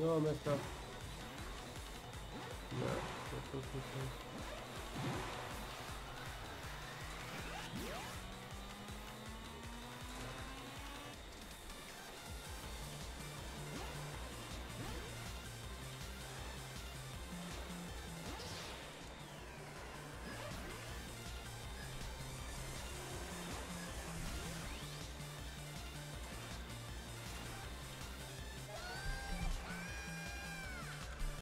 No, messed não No, that's okay.